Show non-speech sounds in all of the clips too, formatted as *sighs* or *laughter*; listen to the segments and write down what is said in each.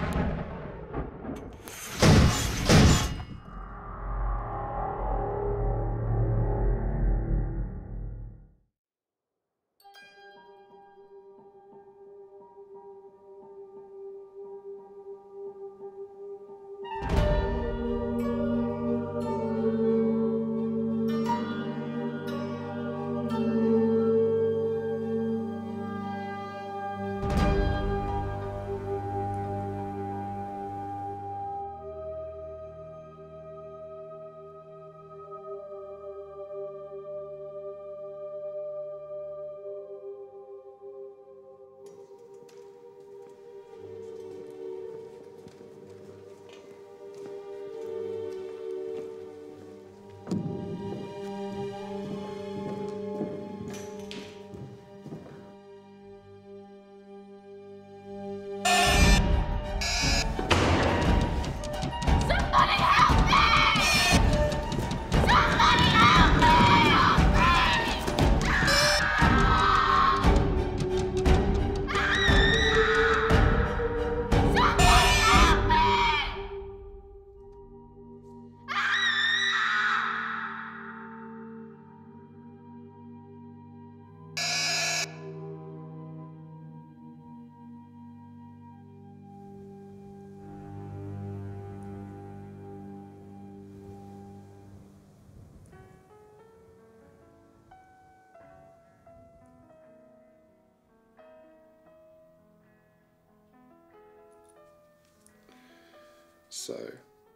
So,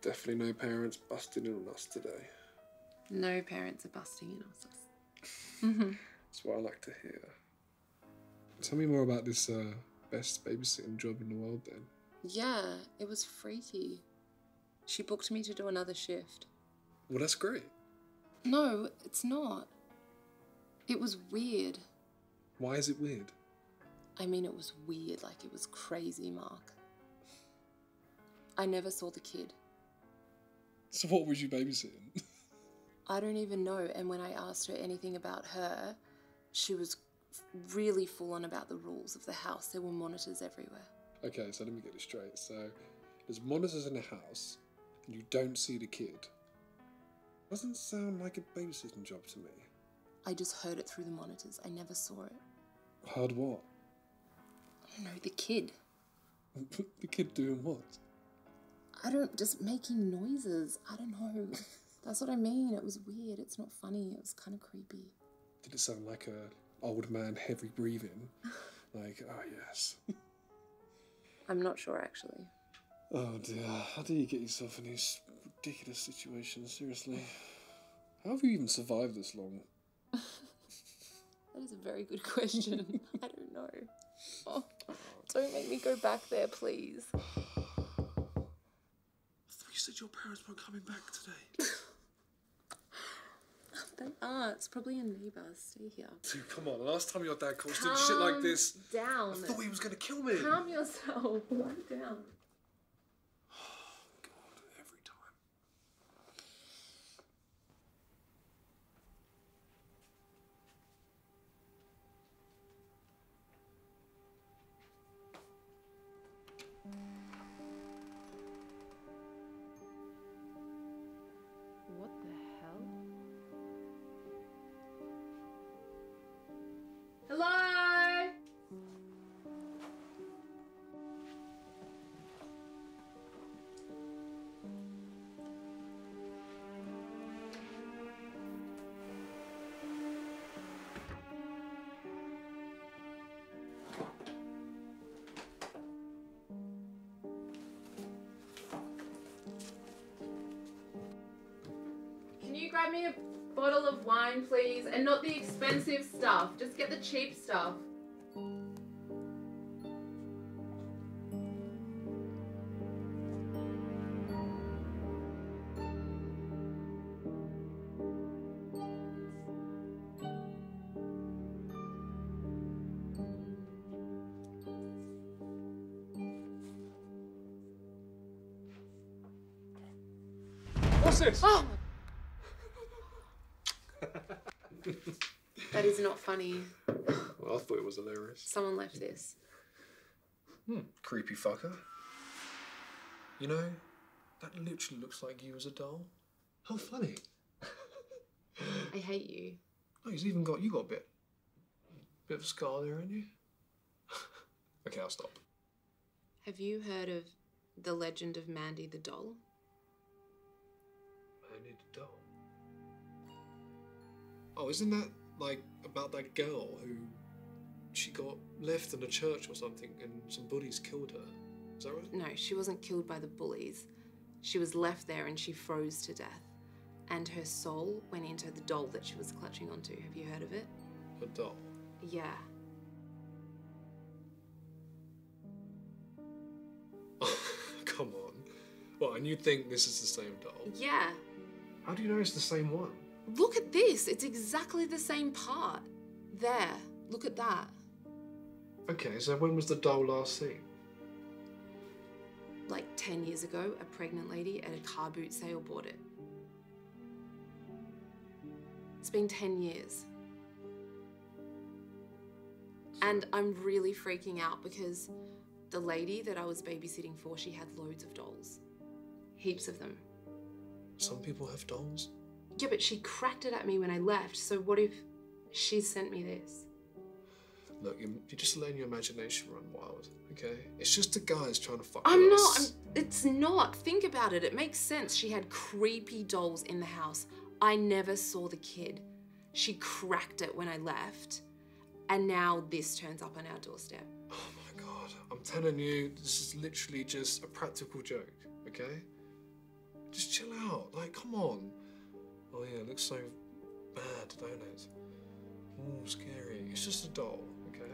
definitely no parents busting in on us today. No parents are busting in on us. *laughs* That's what I like to hear. Tell me more about this uh, best babysitting job in the world then. Yeah, it was freaky. She booked me to do another shift. Well, that's great. No, it's not. It was weird. Why is it weird? I mean, it was weird, like it was crazy, Mark. I never saw the kid. So, what was you babysitting? I don't even know. And when I asked her anything about her, she was really full on about the rules of the house. There were monitors everywhere. okay, so let me get this straight. So, there's monitors in the house, and you don't see the kid. Doesn't sound like a babysitting job to me. I just heard it through the monitors. I never saw it. Heard what? No, the kid. *laughs* the kid doing what? I don't just making noises. I don't know. *laughs* That's what I mean. It was weird. It's not funny. It was kind of creepy. Did it sound like a old man heavy breathing? *laughs* like, oh yes. I'm not sure actually. Oh dear, how do you get yourself in these ridiculous situations? Seriously. How have you even survived this long? *laughs* That is a very good question. I don't know. Oh, don't make me go back there, please. *sighs* Said your parents weren't coming back today. *laughs* They are. Oh, it's probably a neighbour. Stay here. Dude, come on. Last time your dad caused doing shit like this, Down. I thought he was gonna kill me. Calm yourself. *laughs* Lie down. Wine, please? And not the expensive stuff. Just get the cheap stuff. What's this? Oh! Is not funny. Well, I thought it was hilarious. Someone left this. Hmm, Creepy fucker. You know, that literally looks like you as a doll. How funny. *laughs* I hate you. Oh, he's even got you got a bit, bit of a scar there, haven't you? *laughs* okay, I'll stop. Have you heard of the legend of Mandy the doll? Mandy the doll. Oh, isn't that like about that girl who she got left in a church or something, and some bullies killed her? Is that right? No, she wasn't killed by the bullies. She was left there and she froze to death. And her soul went into the doll that she was clutching onto. Have you heard of it? A doll. Yeah. *laughs* Come on. Well, and you think this is the same doll? Yeah. How do you know it's the same one? Look at this. It's exactly the same part. There. Look at that. Okay, so when was the doll last seen? Like 10 years ago, a pregnant lady at a car boot sale bought it. It's been 10 years. And I'm really freaking out because the lady that I was babysitting for, she had loads of dolls. Heaps of them. Some people have dolls. Yeah, but she cracked it at me when I left, so what if she sent me this? Look, you're, you're just letting your imagination run wild, okay? It's just the guys trying to fuck I'm not. I'm, it's not. Think about it. It makes sense. She had creepy dolls in the house. I never saw the kid. She cracked it when I left. And now this turns up on our doorstep. Oh my god, I'm telling you, this is literally just a practical joke, okay? Just chill out, like, come on. Oh yeah, it looks so bad, don't it? Ooh, scary. It's just a doll, okay?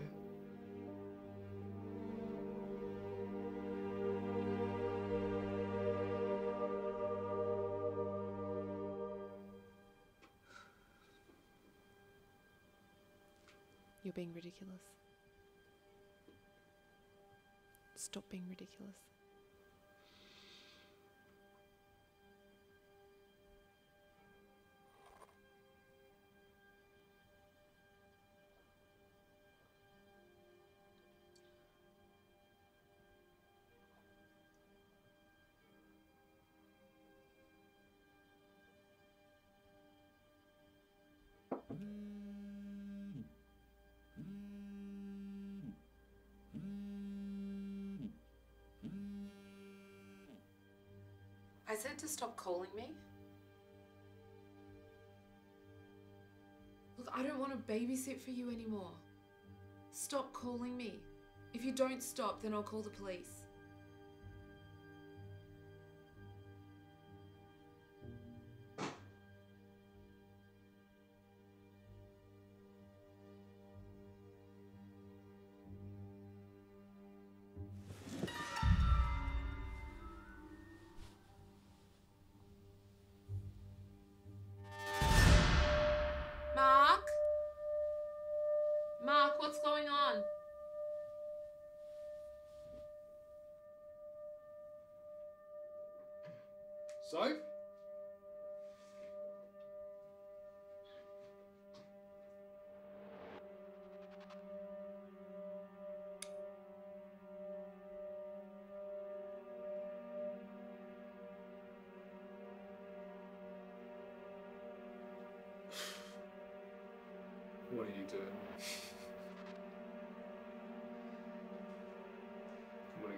You're being ridiculous. Stop being ridiculous. I said to stop calling me. Look, I don't want to babysit for you anymore. Stop calling me. If you don't stop, then I'll call the police.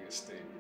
Gonna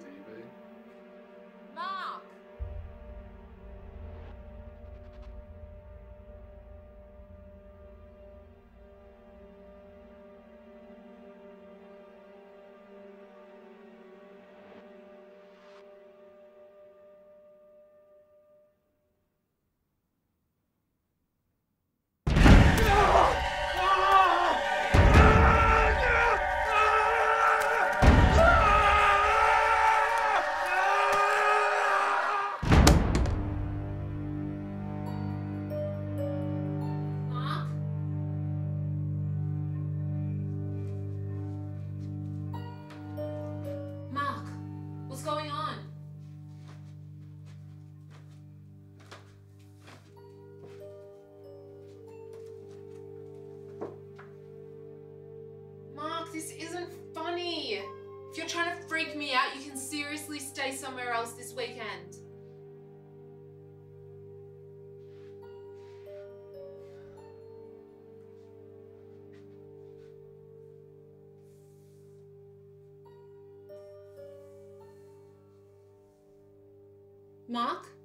Mark?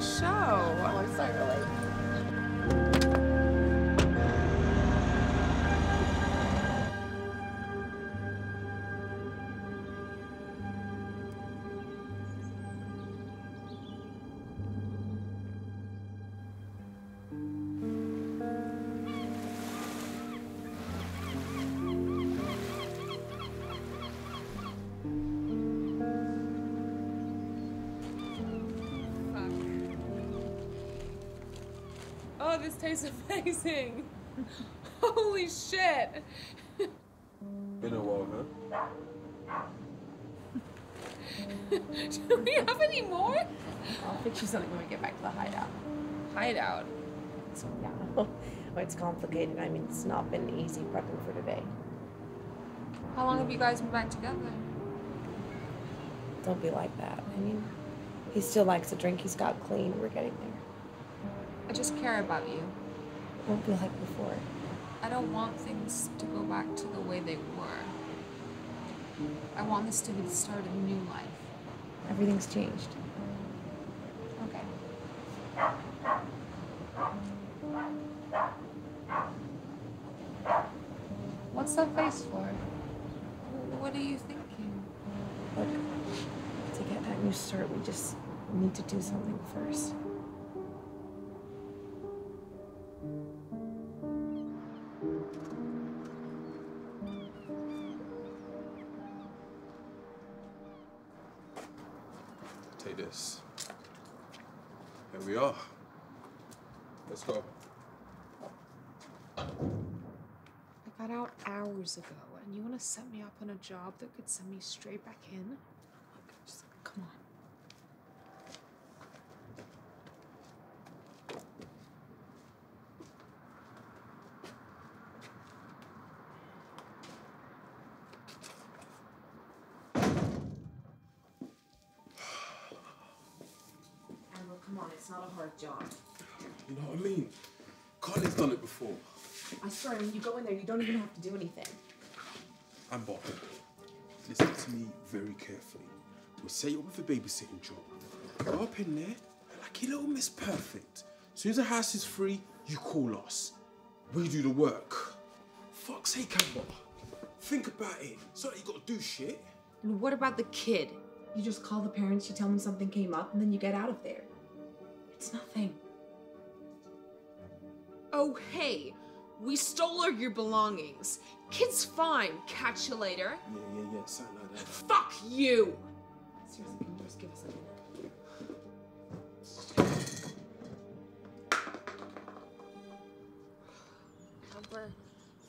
Think Oh, this tastes amazing. *laughs* Holy shit. Been a while, *laughs* huh? Do we have any more? I'll fix you something when we get back to the hideout. Hideout. So, yeah. well, it's complicated. I mean, it's not been easy prepping for today. How long have you guys been back together? Don't be like that. I mean, he still likes to drink. He's got clean. We're getting there. I just care about you. It won't be like before. I don't want things to go back to the way they were. I want this to be the start of a new life. Everything's changed. Okay. What's that face for? What are you thinking? Look, to get that new start, we just need to do something first. Out hours ago, and you want to set me up on a job that could send me straight back in? Look, just come on. *sighs* Amber, come on, it's not a hard job. *sighs* You know what I mean? Carly's done it before. I swear, when you go in there, you don't even have to do anything. I'm Amber, listen to me very carefully. We'll set you up with a babysitting job. Go up in there, like your little Miss Perfect. As soon as the house is free, you call us. We do the work. Fuck's sake, Amber. Think about it. It's not like you gotta do shit. And what about the kid? You just call the parents, you tell them something came up, and then you get out of there. It's nothing. Oh, hey, we stole all your belongings. Kid's fine. Catch you later. Yeah, yeah, yeah, something like that. Fuck you! Seriously, can you just give us a minute? Amber,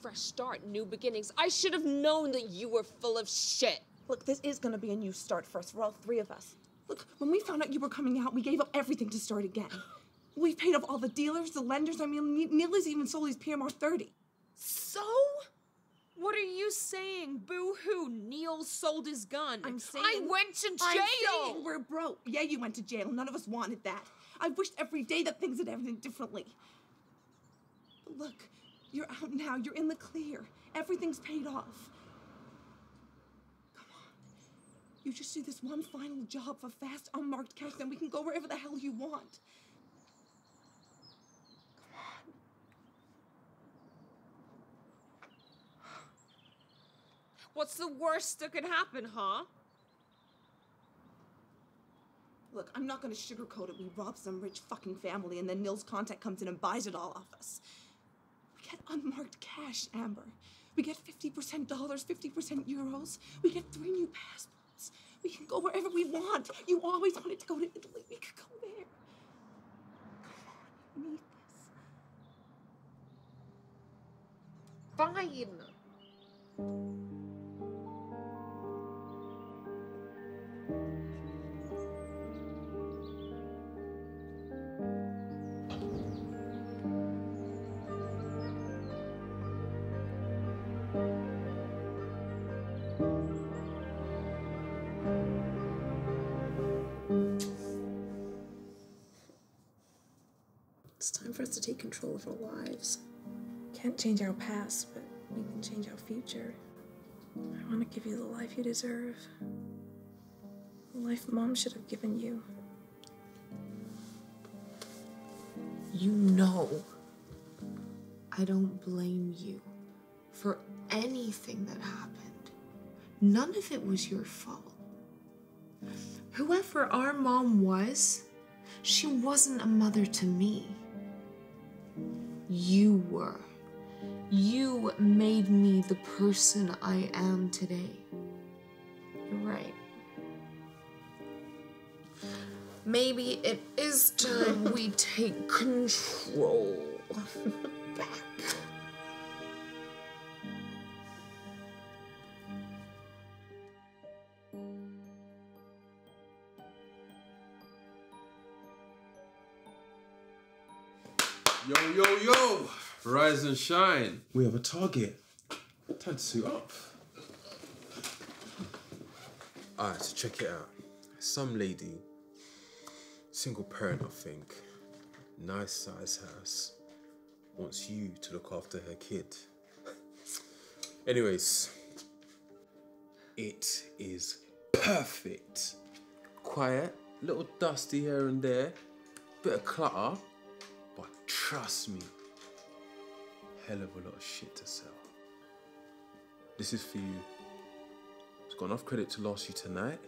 fresh start, new beginnings. I should have known that you were full of shit. Look, this is gonna be a new start for us, for all three of us. Look, when we found out you were coming out, we gave up everything to start again. *laughs* We've paid off all the dealers, the lenders. I mean, Ne- Neil has even sold his PMR 30. So? What are you saying? Boo hoo, Neil sold his gun. I'm saying. I went to jail! I'm saying we're broke. Yeah, you went to jail. None of us wanted that. I wished every day that things had ended differently. But look, you're out now. You're in the clear. Everything's paid off. Come on. You just do this one final job for fast, unmarked cash, then we can go wherever the hell you want. What's the worst that could happen, huh? Look, I'm not gonna sugarcoat it. We rob some rich fucking family and then Neil's Contact comes in and buys it all off us. We get unmarked cash, Amber. We get 50% dollars, 50% euros. We get three new passports. We can go wherever we want. You always wanted to go to Italy. We could go there. Come on, you need this. Fine. Us to take control of our lives. Can't change our past, but we can change our future. I want to give you the life you deserve. The life mom should have given you. You know, I don't blame you for anything that happened. None of it was your fault. Whoever our mom was, she wasn't a mother to me. You were. You made me the person I am today. You're right. Maybe it is time we take control *laughs* back. Rise and shine. We have a target. Time to suit up. Alright, so check it out. Some lady, single parent, I think, nice size house, wants you to look after her kid. *laughs* Anyways, it is perfect. Quiet, little dusty here and there, bit of clutter, but trust me, hell of a lot of shit to sell. This is for you. It's got enough credit to last you tonight.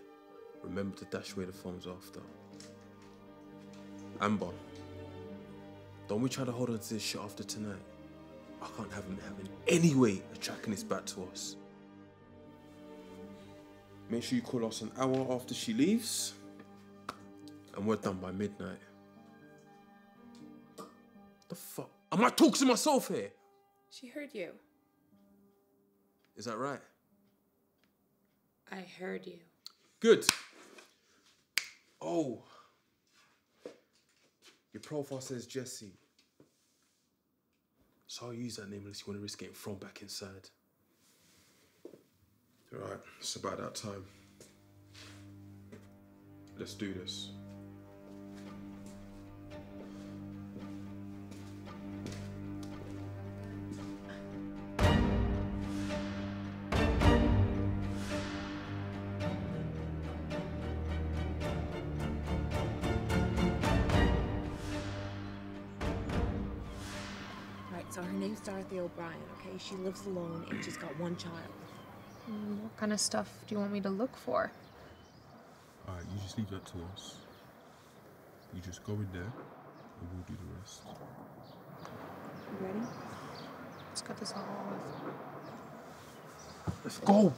Remember to dash away the phones after. Amber, don't we try to hold on to this shit after tonight? I can't have him having any way of tracking this back to us. Make sure you call us an hour after she leaves, and we're done by midnight. The fuck? Am I talking to myself here? She heard you. Is that right? I heard you. Good. Oh. Your profile says Jesse. So I'll use that name unless you want to risk getting thrown back inside. Alright, it's about that time. Let's do this. O'Brien, okay? She lives alone and she's got one child. Mm, What kind of stuff do you want me to look for? Alright, you just leave that to us. You just go in there and we'll do the rest. You ready? Let's get this all over with. Let's go!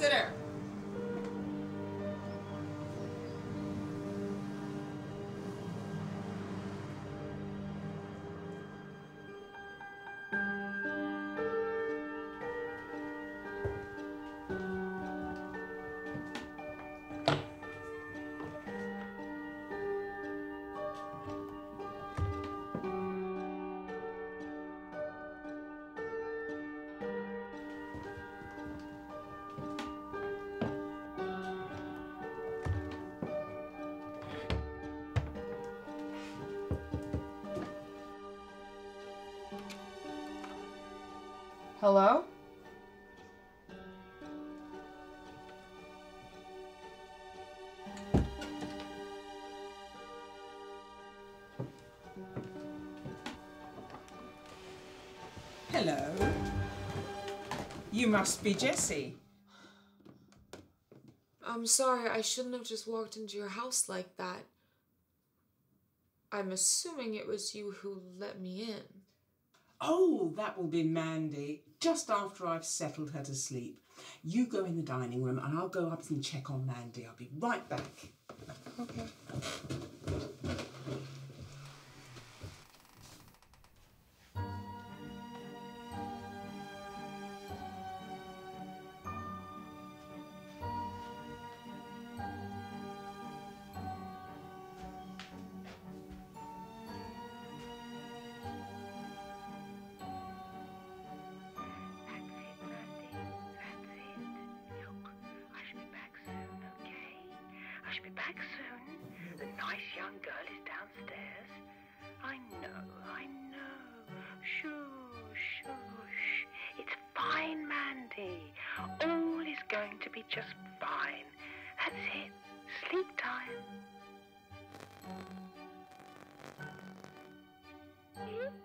Jessie, Hello? Hello. You must be Jessie. I'm sorry, I shouldn't have just walked into your house like that. I'm assuming it was you who let me in. Oh, that will be Mandy, just after I've settled her to sleep. You go in the dining room and I'll go up and check on Mandy. I'll be right back. Okay. I shall be back soon. The nice young girl is downstairs. I know, I know. Shoosh, shoosh. It's fine, Mandy. All is going to be just fine. That's it. Sleep time. Hmm?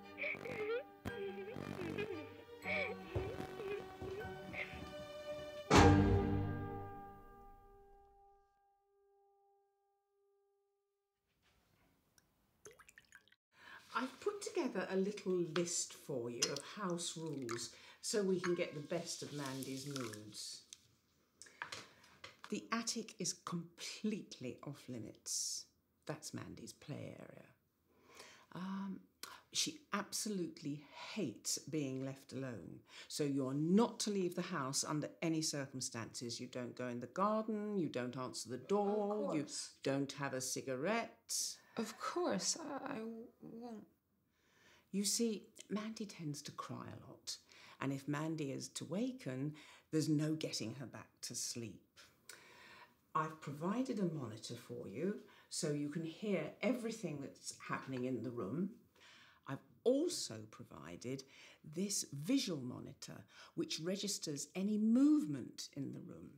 Together a little list for you of house rules so we can get the best of Mandy's moods. The attic is completely off limits. That's Mandy's play area. Um, She absolutely hates being left alone. So you're not to leave the house under any circumstances. You don't go in the garden, you don't answer the door, you don't have a cigarette. Of course, I, I won't. You see, Mandy tends to cry a lot, and if Mandy is to waken, there's no getting her back to sleep. I've provided a monitor for you so you can hear everything that's happening in the room. I've also provided this visual monitor which registers any movement in the room.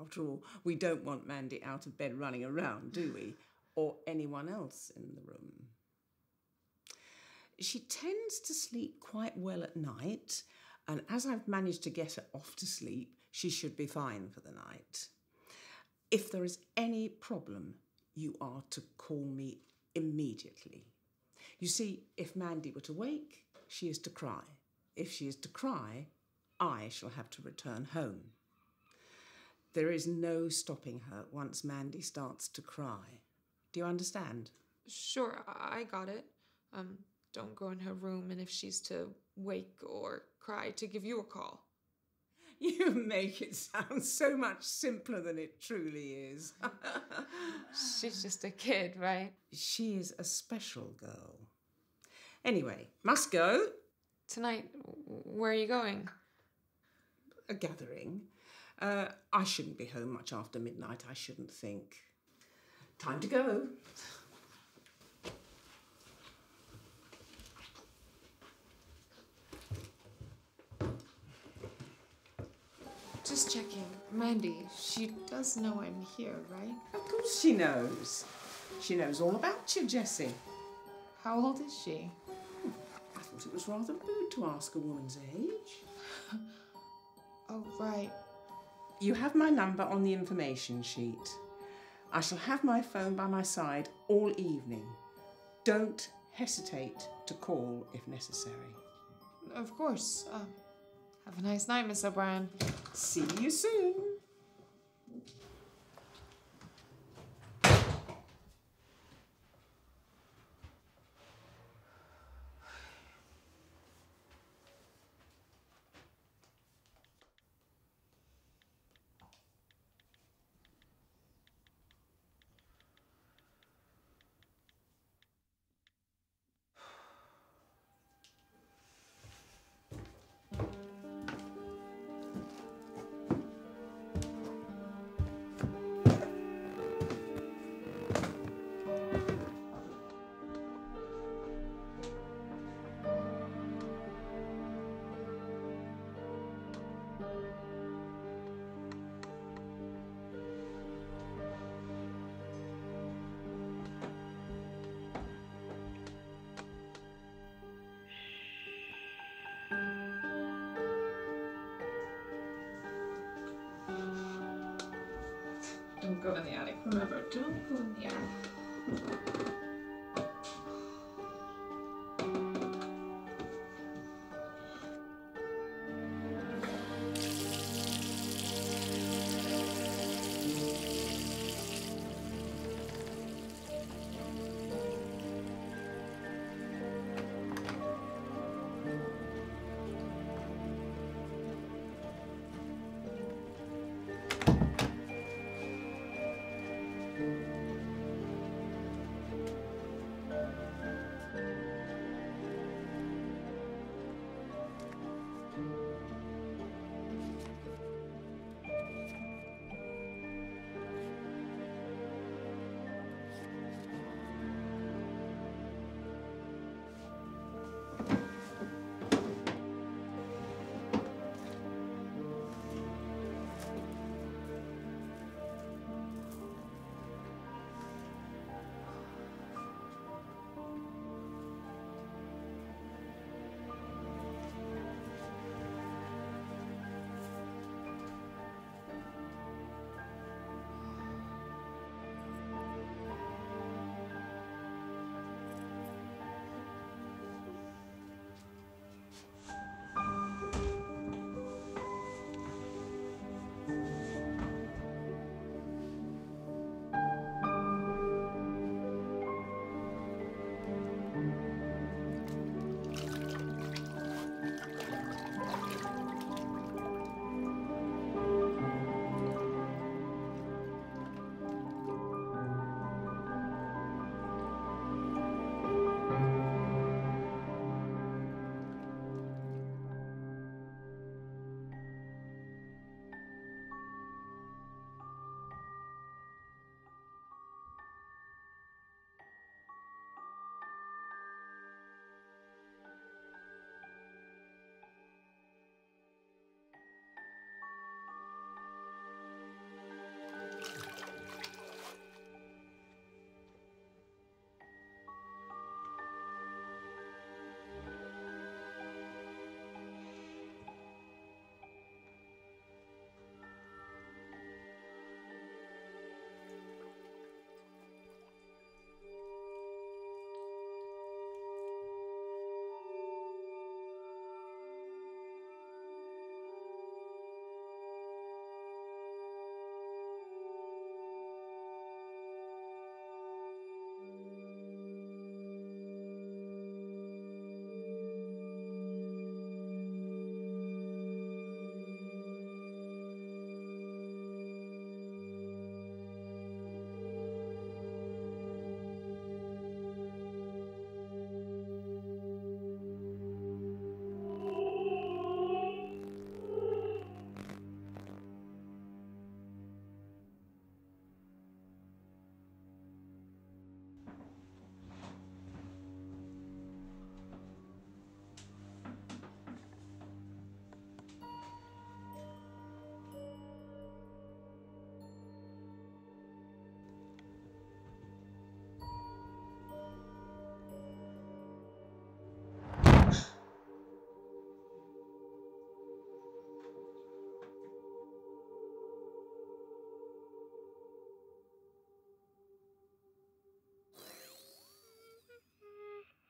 After all, we don't want Mandy out of bed running around, do we? Or anyone else in the room. She tends to sleep quite well at night, and as I've managed to get her off to sleep, she should be fine for the night. If there is any problem, you are to call me immediately. You see, if Mandy were to wake, she is to cry. If she is to cry, I shall have to return home. There is no stopping her once Mandy starts to cry. Do you understand? Sure, I got it. Um, don't go in her room, and if she's to wake or cry, to give you a call. *laughs* You make it sound so much simpler than it truly is. *laughs* She's just a kid, right? she is a special girl. Anyway, must go. Tonight, where are you going? A gathering. Uh, I shouldn't be home much after midnight, I shouldn't think. Time to go. Just checking. Mandy, she does know I'm here, right? Of course she knows. She knows all about you, Jessie. How old is she? I thought it was rather rude to ask a woman's age. *laughs* Oh, right. You have my number on the information sheet. I shall have my phone by my side all evening. Don't hesitate to call if necessary. Of course. Uh, have a nice night, Miss O'Brien. See you soon. Go in the attic. Remember, don't go in the attic.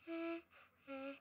Hmm, hmm.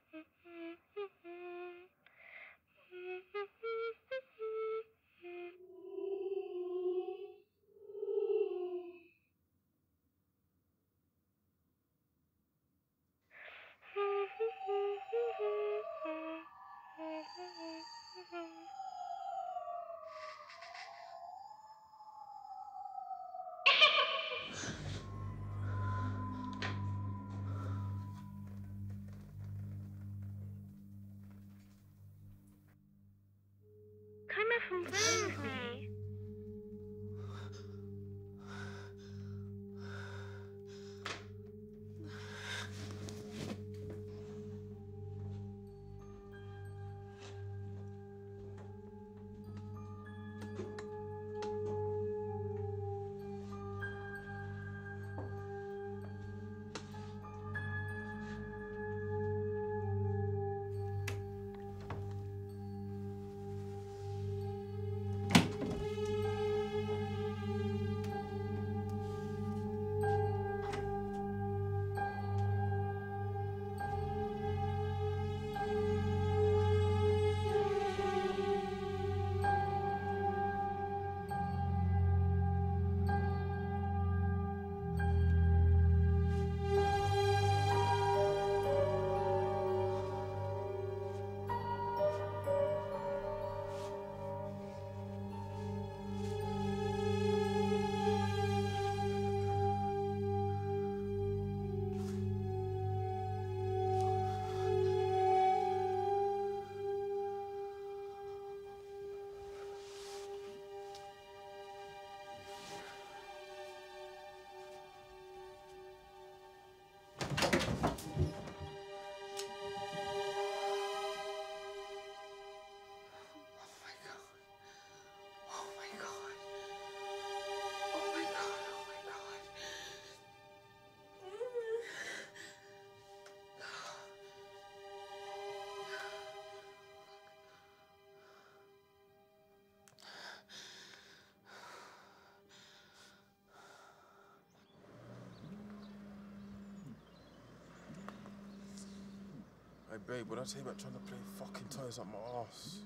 Hey, babe, what I tell you about trying to play fucking toys up my ass?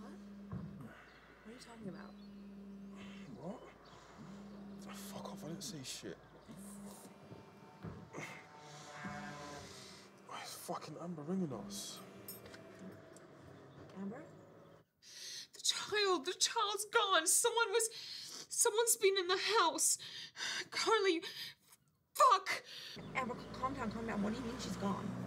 What? What are you talking about? What? Ah, Fuck off, I didn't say shit. Why is fucking Amber ringing us? Amber? The child, the child's gone. Someone was. Someone's been in the house. Carly. Fuck! Amber, calm down, calm down. What do you mean she's gone?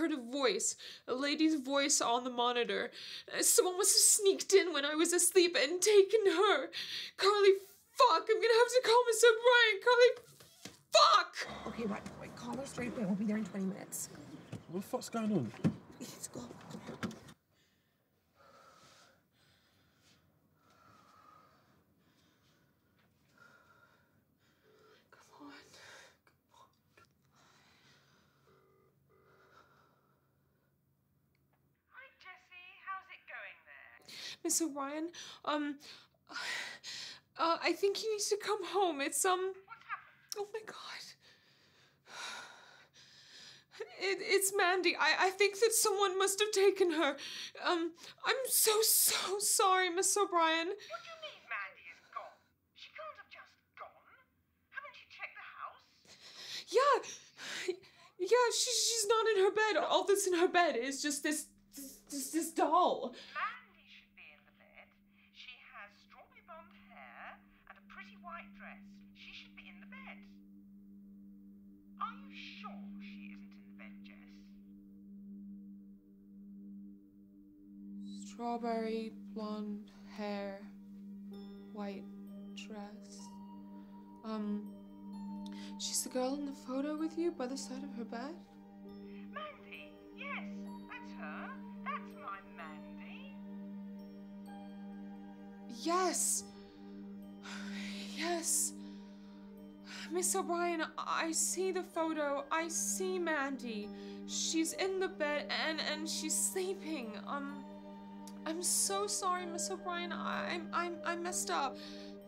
I heard a voice, a lady's voice on the monitor. Uh, Someone must have sneaked in when I was asleep and taken her. Carly, fuck! I'm gonna have to call Miss O'Brien. Carly, fuck! Okay, right, wait, call her straight away. We'll be there in 20 minutes. What the fuck's going on? Please go. Come on. Hi, Jessie. How's it going there? *laughs* Miss O'Brien, um, uh, I think he needs to come home. It's, um, oh my god. It, it's Mandy. I, I think that someone must have taken her. Um, I'm so, so sorry, Miss O'Brien. What do you mean Mandy is gone? She can't have just gone. Haven't you checked the house? Yeah, yeah, she, she's not in her bed. All that's in her bed is just this, this, this, this doll. Mandy should be in the bed. She has strawberry blonde hair and a pretty white dress. She should be in the bed. Are you sure she isn't in the bed, Jess? Strawberry blonde hair, white dress. Um, she's the girl in the photo with you by the side of her bed? Mandy? Yes, that's her. That's my Mandy. Yes! Yes! Miss O'Brien, I see the photo. I see Mandy. She's in the bed and and she's sleeping. Um I'm so sorry, Miss O'Brien. I I'm I messed up.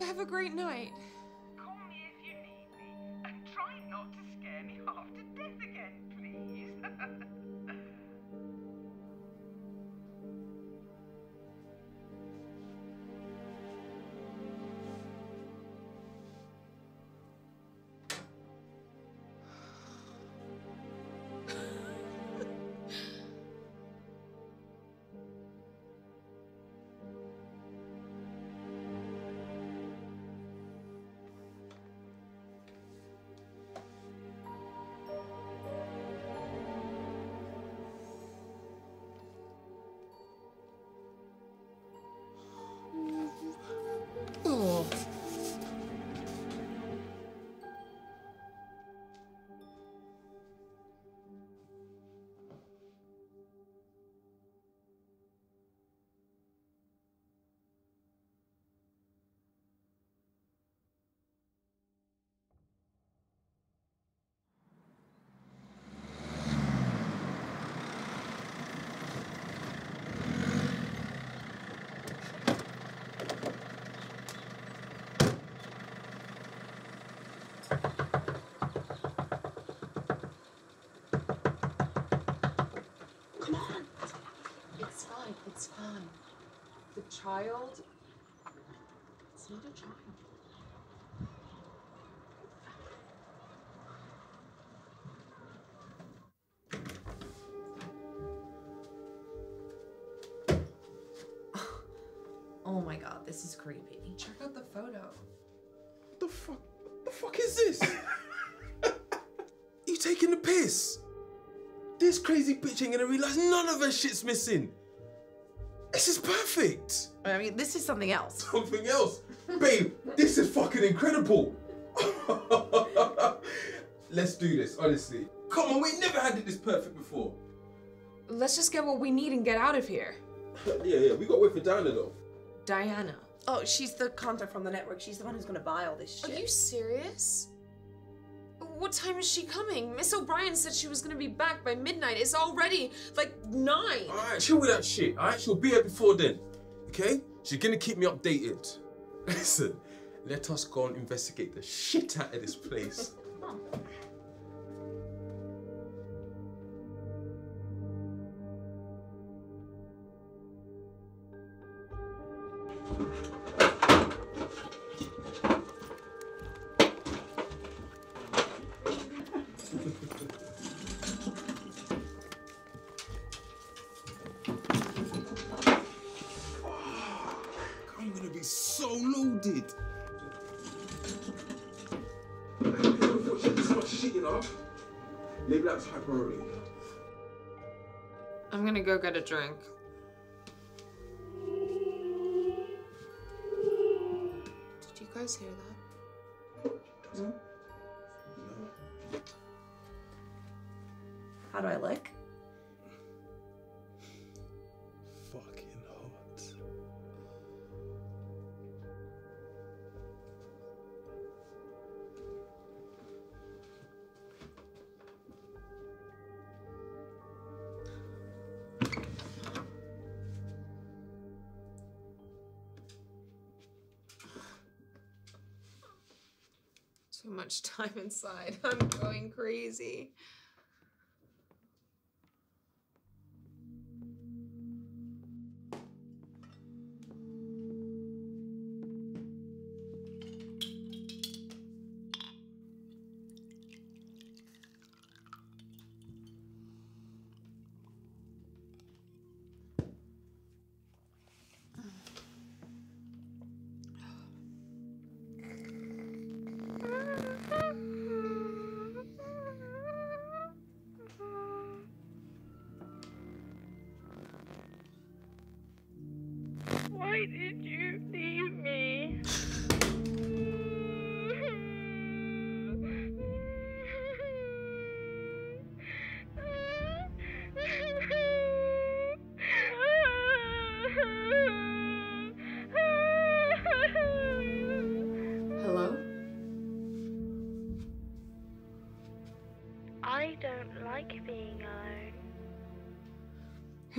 Have a great night. Child. It's not a child. *laughs* Oh my god, this is creepy. Check out the photo. What the fuck? What the fuck is this? *laughs* you taking the piss? This crazy bitch ain't gonna realize none of her shit's missing. This is perfect. I mean, this is something else. *laughs* Something else. Babe, this is fucking incredible. *laughs* Let's do this, honestly. Come on, we never had it this perfect before. Let's just get what we need and get out of here. yeah, yeah, we got to wait for Diana though. Diana. Oh, she's the contact from the network. She's the one who's gonna buy all this shit. Are you serious? What time is she coming? Miss O'Brien said she was gonna be back by midnight. It's already like nine. Alright, chill with that shit, alright? She'll be here before then. Okay? She's gonna keep me updated. *laughs* Listen, let us go and investigate the shit out of this place. *laughs* go get a drink. Much time inside. *laughs* I'm going crazy.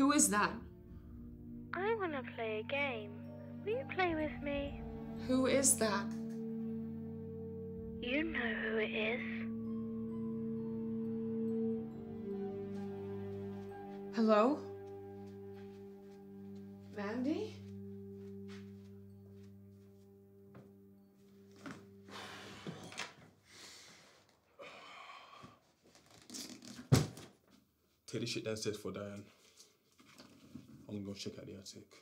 Who is that? I want to play a game. Will you play with me? Who is that? You know who it is. Hello? Mandy? Take this shit downstairs for Diane. Go check out the attic.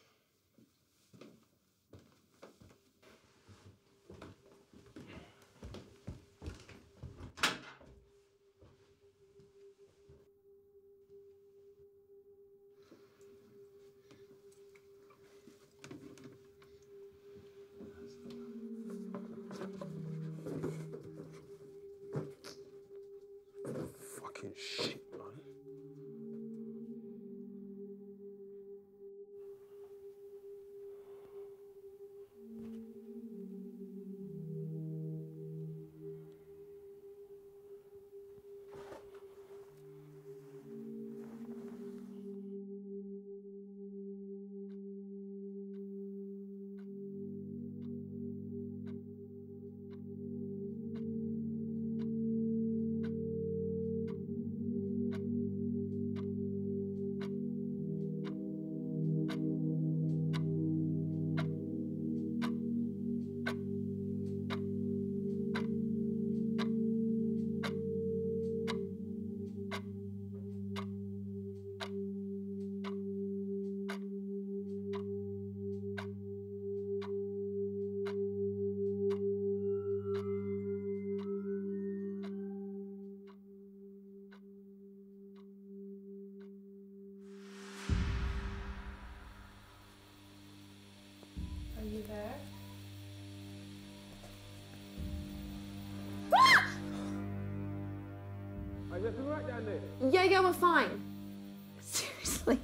Yeah, yeah, we're fine. *laughs* Seriously,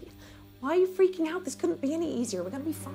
why are you freaking out? This couldn't be any easier. We're gonna be fine.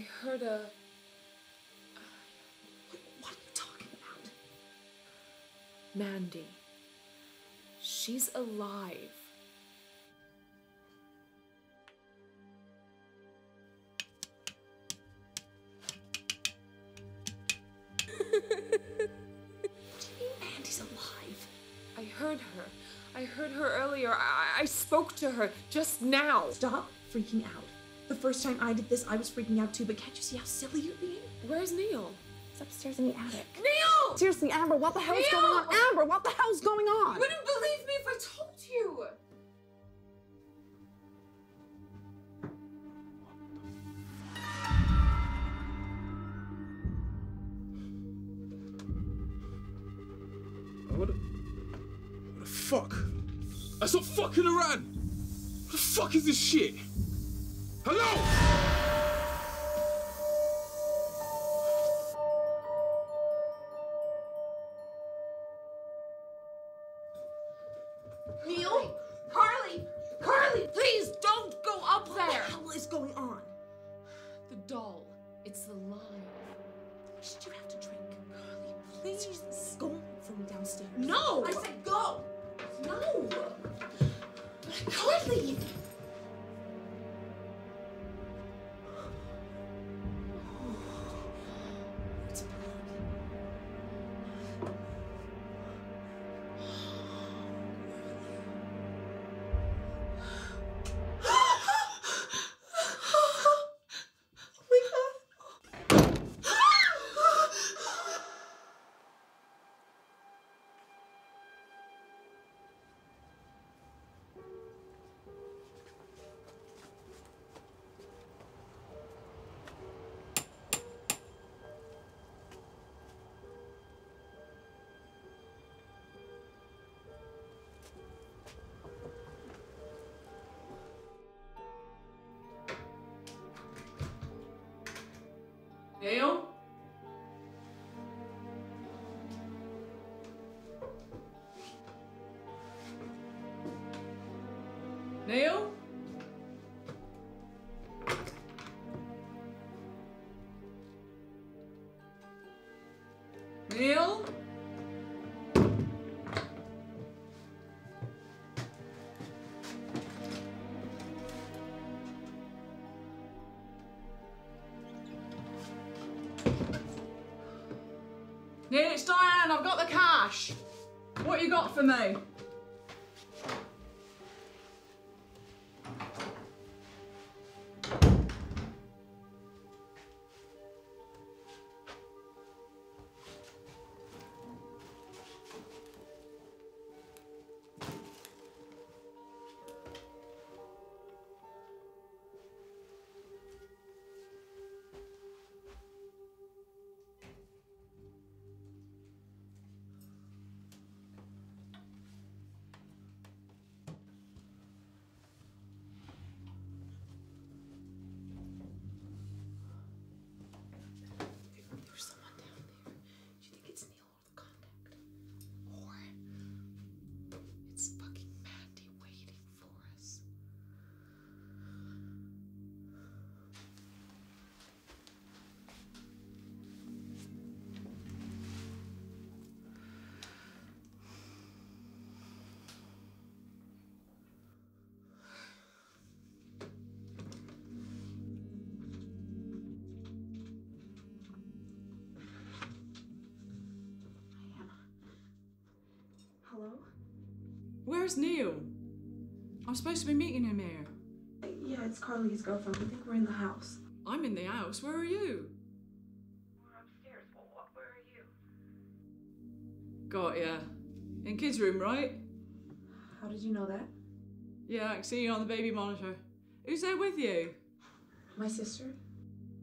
I heard a. Uh, what are you talking about? Mandy. She's alive. Mandy's alive. I heard her. I heard her earlier. I, I spoke to her just now. Stop freaking out. The first time I did this, I was freaking out too, but can't you see how silly you're being? Where's Neil? He's upstairs in the attic. Neil! Seriously, Amber, what the hell Neil! going on? Amber, what the hell's going on? Neil? Diane. I've got the cash. What you got for me? Where's Neil? I'm supposed to be meeting him here. Yeah, it's Carly, his girlfriend. I think we're in the house. I'm in the house. Where are you? We're upstairs. What, what, where are you? Got ya. In kids' room, right? How did you know that? Yeah, I can see you on the baby monitor. Who's there with you? My sister.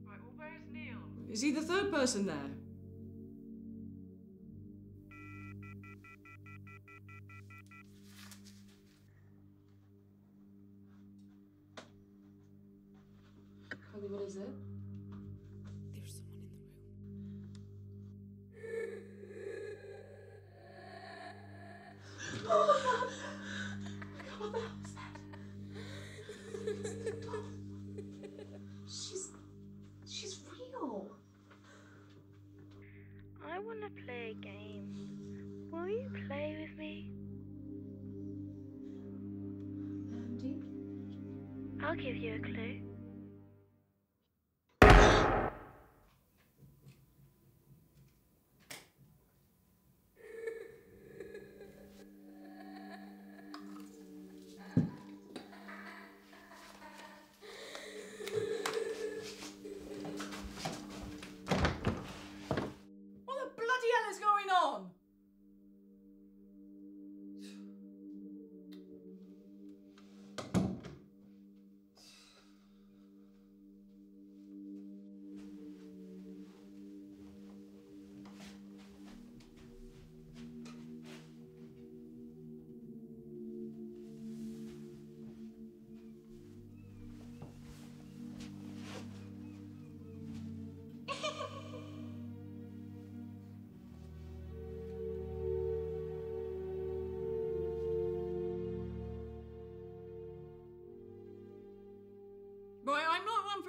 Right, well, where's Neil? Is he the third person there?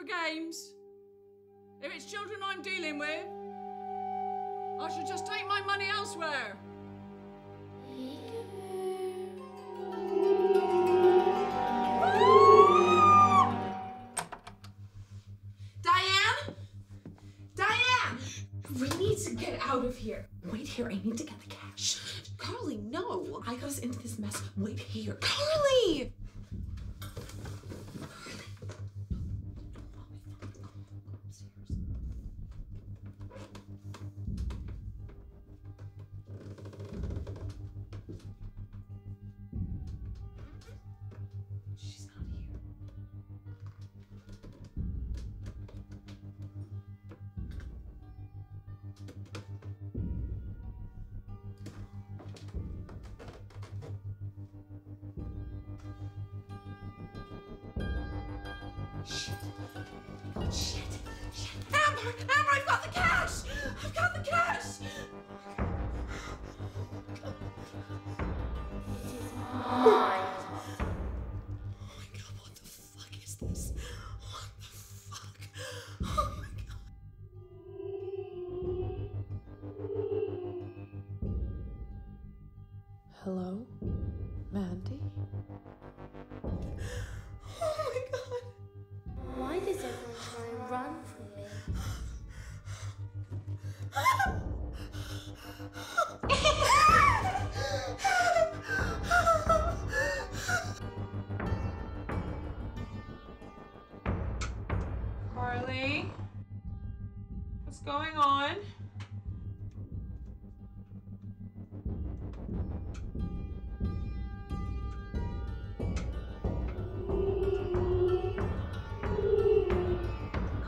Games. If it's children I'm dealing with, I should just take my money elsewhere. Going on?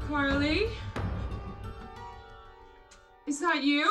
Carly? Is that you?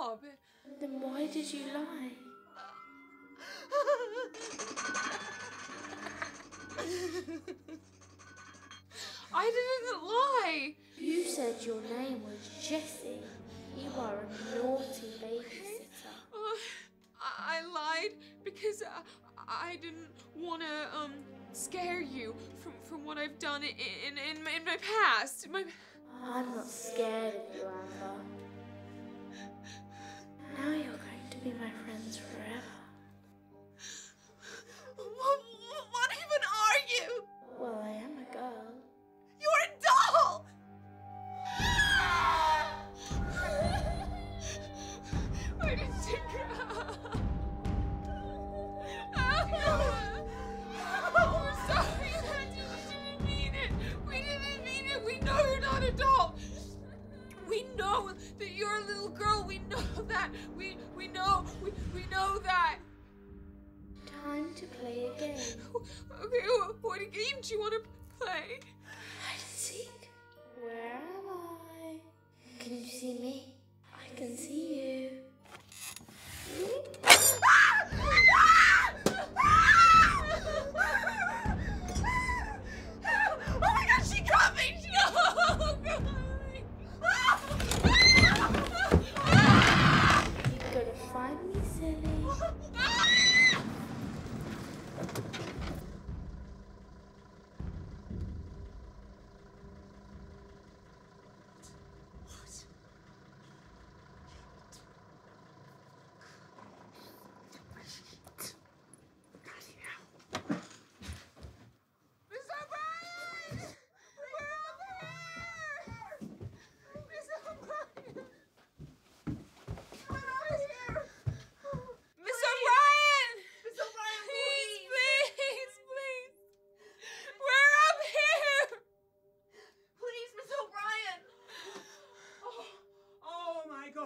Job. Then why did you lie? I didn't lie. You said your name was Jessie. You are a naughty babysitter. Uh, I, I lied because uh, I didn't want to um scare you from from what I've done in in, in my past. My I'm not scared of you,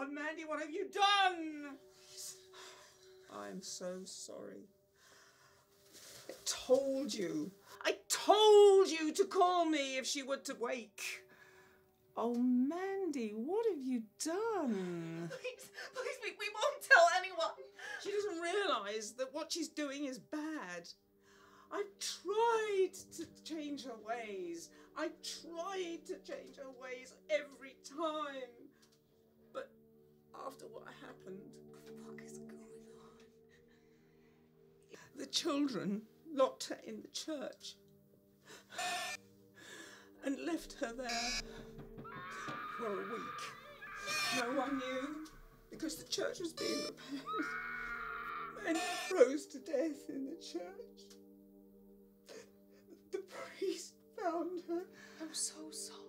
god, Mandy, what have you done? I'm so sorry. I told you. I told you to call me if she were to wake. Oh, Mandy, what have you done? Please, please, we, we won't tell anyone. She doesn't realise that what she's doing is bad. I've tried to change her ways. I've tried to change her ways every time. After what happened, what is going on? The children locked her in the church and left her there for a week. No one knew because the church was being repaired. And froze to death in the church. The priest found her. I'm so sorry.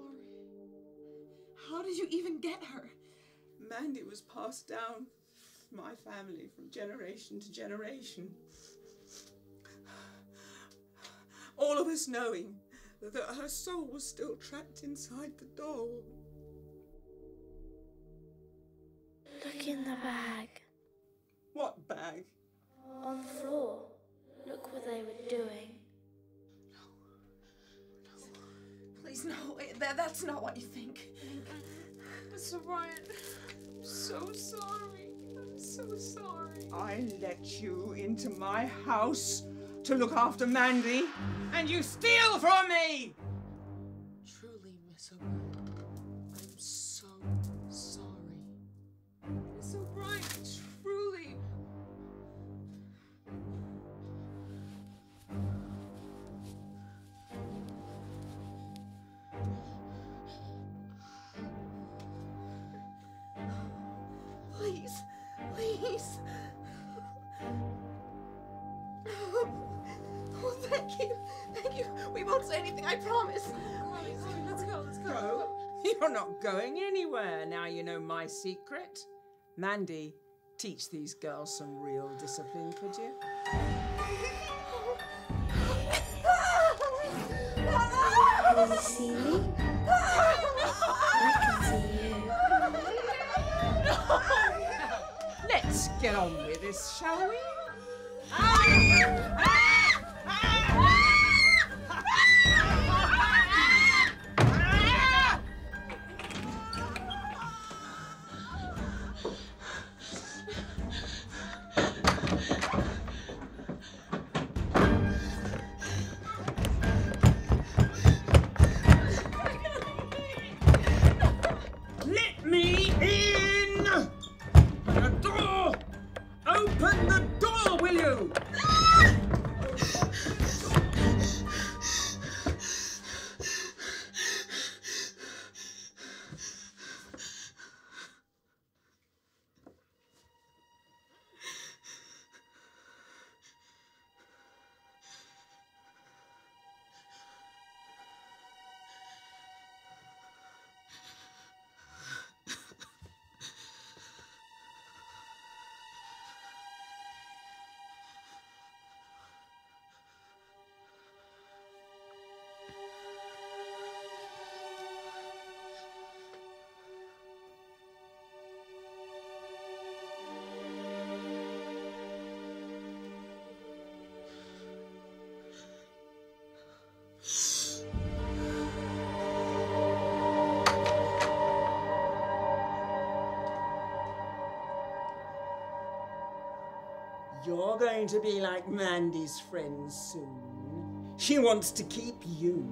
How did you even get her? Mandy was passed down my family from generation to generation. All of us knowing that her soul was still trapped inside the doll. Look in the bag. What bag? On the floor. Look what they were doing. No. No. Please, no, that, that's not what you think. Miss O'Brien, I'm so sorry. I'm so sorry. I let you into my house to look after Mandy, and you steal from me! Truly, Miss O'Brien, I'm so sorry. Miss O'Brien, won't say anything, I promise. Let's go, let's go. Go? You're not going anywhere now you know my secret. Mandy, Teach these girls some real discipline, could you? Can you see me? I can see you. Let's get on with this, shall we? Ah! Ah! You're going to be like Mandy's friend soon. She wants to keep you.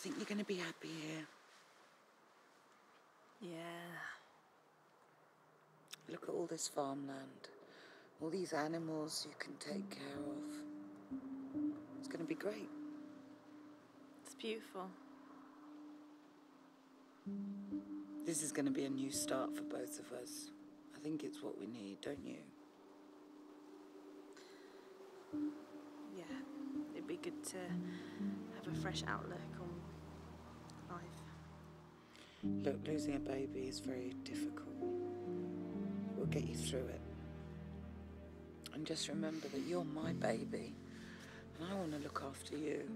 Think you're going to be happy here? Yeah. Look at all this farmland, all these animals you can take care of. It's going to be great. It's beautiful. This is going to be a new start for both of us. I think it's what we need, don't you? Yeah. It'd be good to have a fresh outlook. Look, losing a baby is very difficult. We'll get you through it. And just remember that you're my baby, and I want to look after you.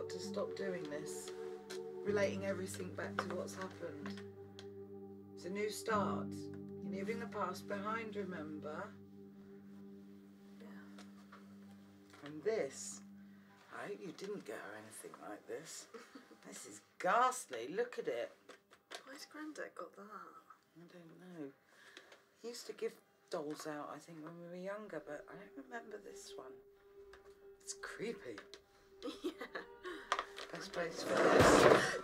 Got to stop doing this. Relating everything back to what's happened. It's a new start. You're leaving the past behind, remember? Yeah. And this, I hope you didn't get her anything like this. *laughs* this is ghastly. Look at it. Why's Grandad got that? I don't know. He used to give dolls out, I think, when we were younger, but I don't remember this one. It's creepy. Yeah. Best place for this.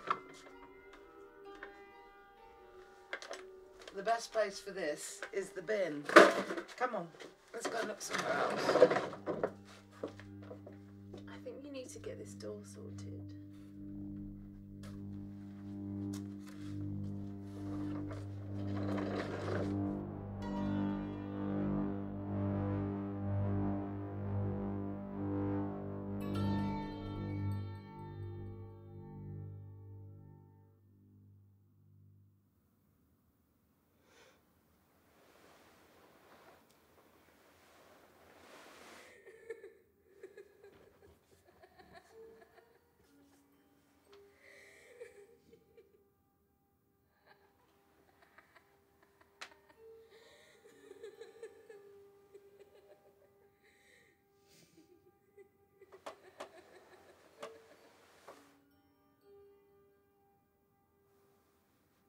The best place for this is the bin. Come on, let's go look somewhere else. I think we need to get this door sorted.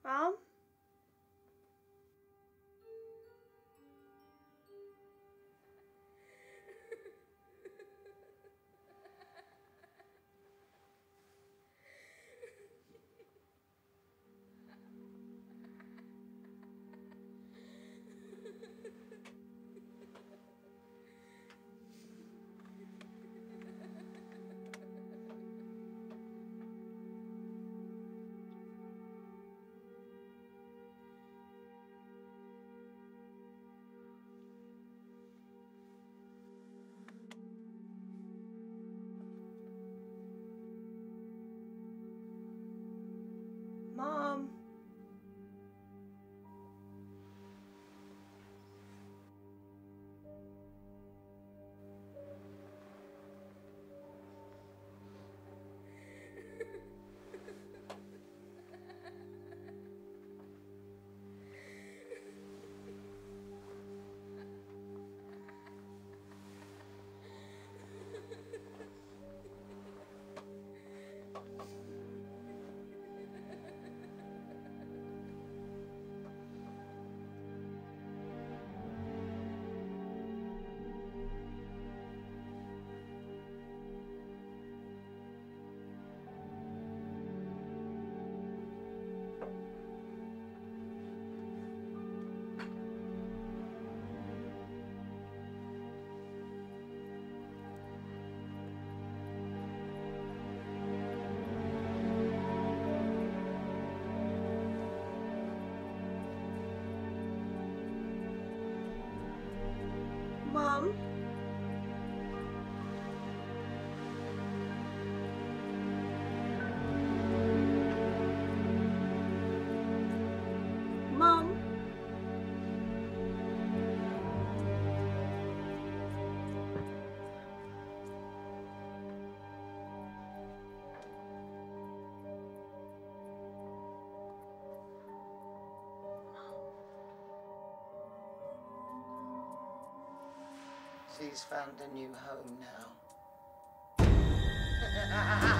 Mom? Effie's found a new home now. *laughs*